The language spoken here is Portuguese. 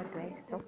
what Oeste, São é Paulo.